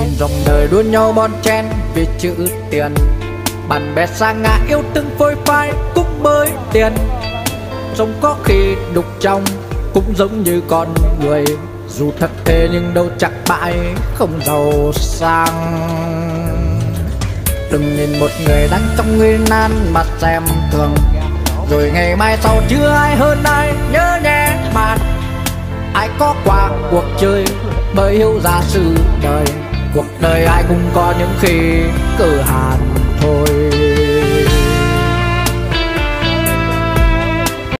nhìn dòng đời đua nhau bon chen vì chữ tiền. Bạn bè xa ngã yêu từng phôi phai cũng bởi tiền. Sống có khi đục trong cũng giống như con người. Dù thật thế nhưng đâu chắc bại không giàu sang. Đừng nhìn một người đang trong nguy nan mà xem thường. Rồi ngày mai sau chưa ai hơn ai nhớ nhé bạn. Ai có qua cuộc chơi bởi hiểu ra sự đời cuộc đời ai cũng có những khi cử hàn